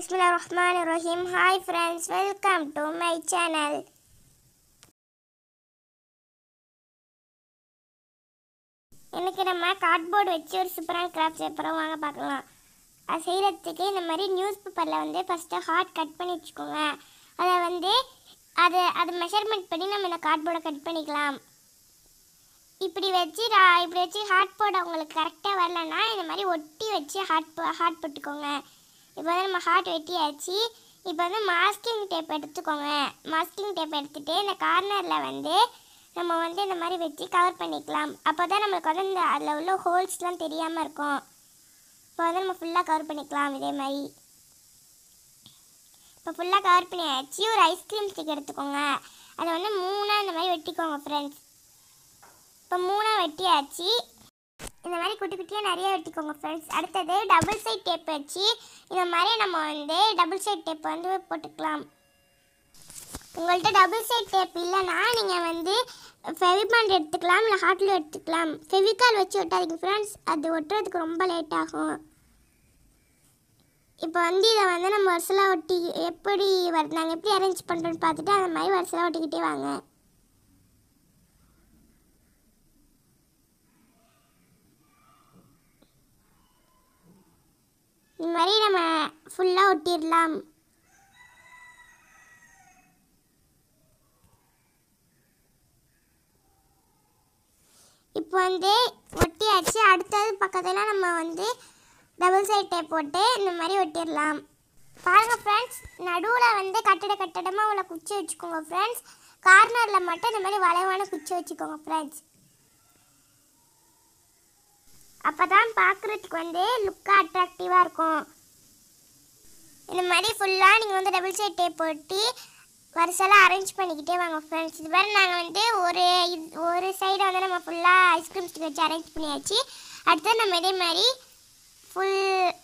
பிஸ்மில்லா ரஹ்மான் Rahim hi friends welcome to my channel எனக்கு நம்ம கார்ட்போர்டு வச்சு ஒரு சூப்பரான கிராஃப்ட் செய்யப்போகிறோம் வாங்க பார்க்கலாம். அது செய்கிறதுக்கு இந்த மாதிரி நியூஸ் பேப்பரில் வந்து ஃபஸ்ட்டு ஹார்ட் கட் பண்ணி வச்சுக்கோங்க. அதை வந்து அதை அதை மெஷர்மெண்ட் பண்ணி நம்ம இந்த கார்ட்போர்டை கட் பண்ணிக்கலாம். இப்படி வச்சு இப்படி வச்சு ஹார்ட் போர்டு அவங்களுக்கு கரெக்டாக வரலன்னா இந்த மாதிரி ஒட்டி வச்சு ஹார்ட் ஹார்ட் போட்டுக்கோங்க. இப்போ வந்து நம்ம ஹார்ட் வெட்டியாச்சு இப்போ வந்து மாஸ்கிங் டேப் எடுத்துக்கோங்க. மாஸ்கிங் டேப் எடுத்துகிட்டு இந்த கார்னரில் வந்து நம்ம வந்து இந்த மாதிரி வச்சு கவர் பண்ணிக்கலாம். அப்போ தான் நம்மளுக்கு வந்து இந்த அதில் உள்ள ஹோல்ஸ்லாம் தெரியாமல் இருக்கும். இப்போ வந்து நம்ம ஃபுல்லாக கவர் பண்ணிக்கலாம் இதே மாதிரி. இப்போ ஃபுல்லாக கவர் பண்ணியாச்சு. ஒரு ஐஸ்கிரீம் ஸ்டிக் எடுத்துக்கோங்க. அதை வந்து மூணாக இந்த மாதிரி வெட்டிக்கோங்க ஃப்ரெண்ட்ஸ் இப்போ மூணாக வெட்டியாச்சு. குட்டி குட்டியாக நிறைய வெட்டிக்கோங்க ஃப்ரெண்ட்ஸ் அடுத்தது டபுள் சைட் டேப் வச்சு இந்த மாதிரி நம்ம வந்து டபுள் சைட் டேப் வந்து போட்டுக்கலாம். உங்கள்கிட்ட டபுள் சைட் டேப் இல்லைன்னா நீங்கள் வந்து ஃபெவிபாண்ட் எடுத்துக்கலாம் இல்லை ஹாட்டில் எடுத்துக்கலாம். ஃபெவிகால் வச்சு ஒட்டாதீங்க ஃப்ரெண்ட்ஸ் அது ஒட்டுறதுக்கு ரொம்ப லேட் ஆகும். இப்போ வந்து இதை வந்து நம்ம வருஷலாக ஒட்டி எப்படி வரு நாங்கள் எப்படி அரேஞ்ச் பண்ணுறோன்னு பார்த்துட்டு அந்த மாதிரி வருஷலாக ஒட்டிக்கிட்டே வாங்க இந்த மாதிரி நம்ம ஃபுல்லாக ஒட்டிடலாம். இப்போ வந்து ஒட்டியாச்சு. அடுத்தது பக்கத்தில் நம்ம வந்து டபுள் சைட் டேப் போட்டு இந்த மாதிரி ஒட்டிடலாம். பாருங்க ஃப்ரெண்ட்ஸ் நடுவில் வந்து கட்டட கட்டடமாக உள்ள குச்சி வச்சுக்கோங்க ஃப்ரெண்ட்ஸ் கார்னரில் மட்டும் இந்த மாதிரி வளைவான குச்சி வச்சுக்கோங்க ஃப்ரெண்ட்ஸ் அப்போ தான் பார்க்குறதுக்கு வந்து லுக்காக அட்ராக்டிவாக இருக்கும். இந்த மாதிரி ஃபுல்லாக நீங்கள் வந்து டபுள் சைட் டேப் போட்டு வரிசையெல்லாம் அரேஞ்ச் பண்ணிக்கிட்டே வாங்க ஃப்ரெண்ட்ஸ் இது மாதிரி நாங்கள் வந்து ஒரு இது- ஒரு சைடை வந்து நம்ம ஃபுல்லாக ஐஸ்கிரீம் ஸ்டிக் வச்சு அரேஞ்ச் பண்ணியாச்சு. அடுத்து நம்ம இதே மாதிரி ஃபுல்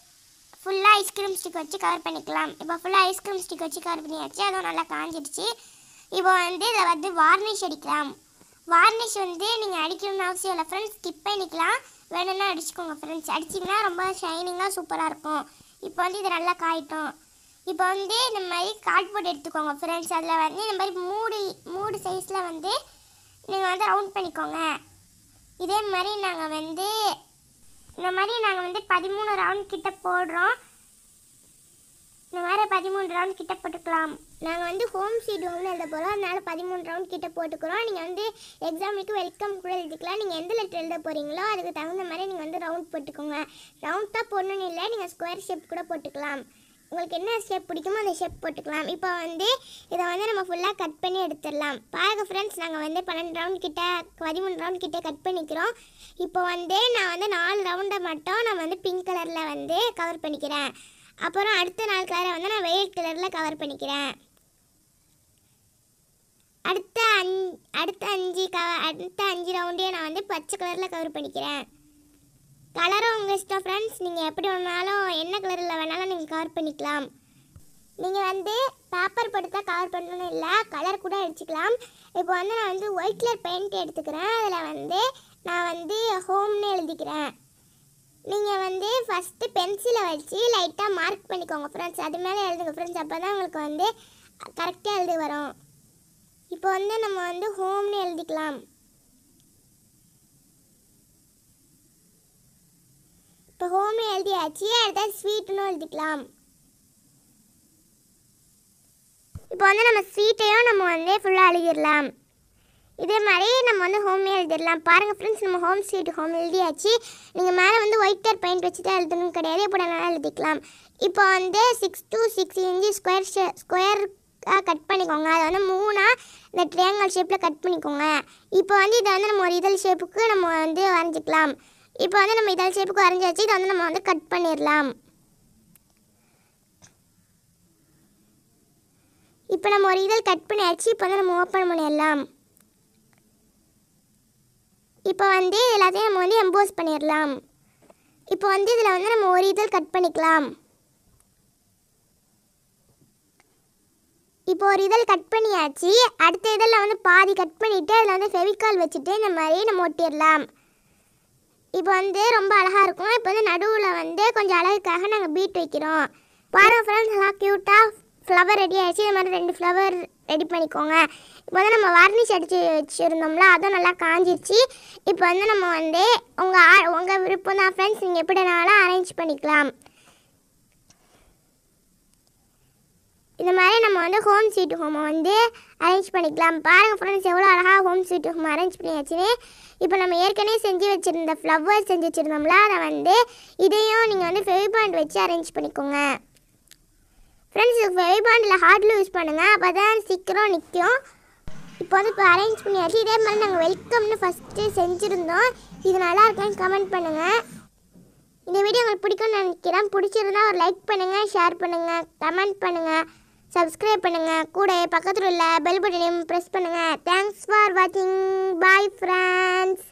ஃபுல்லாக ஐஸ்கிரீம் ஸ்டிக் வச்சு கவர் பண்ணிக்கலாம். இப்போ ஃபுல்லாக ஐஸ்கிரீம் ஸ்டிக் வச்சு கவர் பண்ணியாச்சு. அதுவும் நல்லா காஞ்சிடுச்சு. இப்போ வந்து இதில் வந்து வார்னிஷ் அடிக்கலாம். வார்னிஷ் வந்து நீங்கள் அடிக்கணும்னு அவசியம் இல்லை ஃப்ரெண்ட்ஸ் ஸ்கிப் பண்ணிக்கலாம். வேணும்னா அடிச்சுக்கோங்க ஃப்ரெண்ட்ஸ் அடிச்சிங்கன்னா ரொம்ப ஷைனிங்காக சூப்பராக இருக்கும். இப்போ வந்து இது நல்லா காயிட்டோம். இப்போ வந்து இந்த மாதிரி கார்ட்போர்ட் எடுத்துக்கோங்க ஃப்ரெண்ட்ஸ் அதில் வந்து இந்த மாதிரி மூடு மூடு சைஸில் வந்து நீங்கள் வந்து ரவுண்ட் பண்ணிக்கோங்க. இதே மாதிரி நாங்கள் வந்து இந்த மாதிரி நாங்கள் வந்து பதிமூணு ரவுண்ட் கிட்ட போடுறோம். இந்த மாதிரி பதிமூணு ரவுண்ட் கிட்ட போட்டுக்கலாம். நாங்கள் வந்து ஹோம் சீட் ஹோம்னு எழுத போகிறோம் அதனால பதிமூணு ரவுண்ட் கிட்ட போட்டுக்கிறோம். நீங்கள் வந்து எக்ஸாமுக்கு வெல்கம் கூட எழுதிக்கலாம். நீங்கள் எந்த லெட்டர் எழுத போகிறீங்களோ அதுக்கு தகுந்த மாதிரி நீங்கள் வந்து ரவுண்ட் போட்டுக்கோங்க. ரவுண்ட் தான் போடணும்னு இல்லை நீங்கள் ஸ்கொயர் ஷேப் கூட போட்டுக்கலாம். உங்களுக்கு என்ன ஷேப் பிடிக்குமோ அந்த ஷேப் போட்டுக்கலாம். இப்போ வந்து இதை வந்து நம்ம ஃபுல்லாக கட் பண்ணி எடுத்துடலாம். பாருங்க ஃப்ரெண்ட்ஸ் நாங்கள் வந்து பன்னெண்டு ரவுண்ட் கிட்ட பதிமூணு ரவுண்ட் கிட்ட கட் பண்ணிக்கிறோம். இப்போ வந்து நான் வந்து நாலு ரவுண்டை மட்டும் நான் வந்து பிங்க் கலரில் வந்து கவர் பண்ணிக்கிறேன். அப்புறம் அடுத்த நாள் கலரை வந்து நான் வெயில் கலரில் கவர் பண்ணிக்கிறேன். அடுத்த அஞ் அடுத்த அஞ்சு கவ அடுத்த அஞ்சு ரவுண்டையும் நான் வந்து பச்சை கலரில் கவர் பண்ணிக்கிறேன். கலரும் உங்கள் இஷ்டம் ஃப்ரெண்ட்ஸ் நீங்கள் எப்படி வேணாலும் என்ன கலரில் வேணாலும் நீங்கள் கவர் பண்ணிக்கலாம். நீங்கள் வந்து பேப்பர் படுத்தா கவர் பண்ணணும் இல்லை கலர் கூட அடிச்சுக்கலாம். இப்போ வந்து நான் வந்து ஒயிட் கலர் பெயிண்ட் எடுத்துக்கிறேன். அதில் வந்து நான் வந்து ஹோம்னு எழுதிக்கிறேன். வந்து ஃபஸ்ட்டு பென்சிலை வச்சு லைட்டாக மார்க் பண்ணிக்கோங்க ஃப்ரெண்ட்ஸ் அது மேலே எழுதுங்க ஃப்ரெண்ட்ஸ் அப்போ தான் உங்களுக்கு வந்து கரெக்டாக எழுதி வரும். இப்போ வந்து நம்ம வந்து ஹோம்னு எழுதிக்கலாம். இப்போ ஹோம்னு எழுதியாச்சு. அடுத்த ஸ்வீட்னு எழுதிக்கலாம். இப்போ வந்து நம்ம ஸ்வீட்டையும் நம்ம வந்து ஃபுல்லாக எழுதிடலாம். இதே மாதிரி நம்ம வந்து ஹோம் எழுதிடலாம். பாருங்கள் ஃப்ரெண்ட்ஸ் நம்ம ஹோம் ஸ்வீட் ஹோம் எழுதியாச்சு. நீங்கள் மேலே வந்து ஒயிட் கலர் பெயிண்ட் வச்சு தான் எழுதணும் கிடையாது இப்போ நல்லா எழுதிக்கலாம். இப்போ வந்து six to six inch square square cut பண்ணிக்கோங்க. அதை வந்து மூணாக இந்த ட்ரையாங்கல் ஷேப்பில் கட் பண்ணிக்கோங்க. இப்போ வந்து இதை வந்து நம்ம ஒரு இதழ் ஷேப்புக்கு நம்ம வந்து வரைஞ்சிக்கலாம். இப்போ வந்து நம்ம இதழ் ஷேப்புக்கு வரைஞ்சாச்சு. இதை வந்து நம்ம வந்து கட் பண்ணிடலாம். இப்போ நம்ம ஒரு இதழ் கட் பண்ணியாச்சு. இப்போ வந்து நம்ம ஓப்பன் பண்ணிடலாம். இப்போ வந்து எல்லாத்தையும் நம்ம வந்து எம்போஸ் பண்ணிடலாம் இப்போ வந்து இதில் வந்து நம்ம ஒரு இதழ் கட் பண்ணிக்கலாம். இப்போ ஒரு இதழ் கட் பண்ணியாச்சு. அடுத்த இதழில் வந்து பாதி கட் பண்ணிவிட்டு அதில் வந்து ஃபெவிகால் வச்சுட்டு இந்த மாதிரி நம்ம ஒட்டிடலாம் இப்போ வந்து ரொம்ப அழகாக இருக்கும். இப்போ வந்து நடுவில் வந்து கொஞ்சம் அழகுக்காக நாங்கள் பீட் வைக்கிறோம். பாருங்கள் ஃப்ரெண்ட்ஸ் நல்லா க்யூட்டாக ஃப்ளவர் ரெடி ஆகிடுச்சு இந்த மாதிரி ரெண்டு ஃப்ளவர் ரெடி பண்ணிக்கோங்க. இப்போ வந்து நம்ம வார்னிஷ் அடித்து வச்சுருந்தோம்ல அதுவும் நல்லா காஞ்சிருச்சு. இப்போ வந்து நம்ம வந்து உங்கள் உங்கள் விருப்பம் தான் ஃப்ரெண்ட்ஸ் நீங்கள் எப்படினாலும் அரேஞ்ச் பண்ணிக்கலாம். இந்த மாதிரி நம்ம வந்து ஹோம் ஸ்வீட் ஹோமை வந்து அரேஞ்ச் பண்ணிக்கலாம். பாருங்கள் ஃப்ரெண்ட்ஸ் எவ்வளோ அழகாக ஹோம் சீட் ஹோம் அரேஞ்ச் பண்ணியாச்சுன்னு. இப்போ நம்ம ஏற்கனவே செஞ்சு வச்சுருந்த ஃப்ளவர் செஞ்சு வச்சுருந்தோம்ல அதை வந்து இதையும் நீங்கள் வந்து ஃபெவிபாண்ட் வச்சு அரேஞ்ச் பண்ணிக்கோங்க. ஃப்ரெண்ட்ஸ் ஃபெவிபாண்டில் ஹார்டில் யூஸ் பண்ணுங்கள் அப்போ தான் சீக்கிரம் நிற்கும் இப்போ வந்து இப்போ அரேஞ்ச் பண்ணியாச்சு. இதே மாதிரி நாங்கள் வெல்கம்னு ஃபஸ்ட்டு செஞ்சுருந்தோம். இது நல்லா இருக்கான்னு கமெண்ட் பண்ணுங்கள் இந்த வீடியோ உங்களுக்கு பிடிக்கும்னு நினைக்கிறேன். பிடிச்சிருந்தா ஒரு லைக் பண்ணுங்கள் ஷேர் பண்ணுங்கள் கமெண்ட் பண்ணுங்கள் சப்ஸ்கிரைப் பண்ணுங்கள் கூட பக்கத்தில் உள்ள பெல் பட்டனையும் ப்ரெஸ் பண்ணுங்கள் தேங்க்ஸ் ஃபார் வாட்சிங் பாய் ஃப்ரெண்ட்ஸ்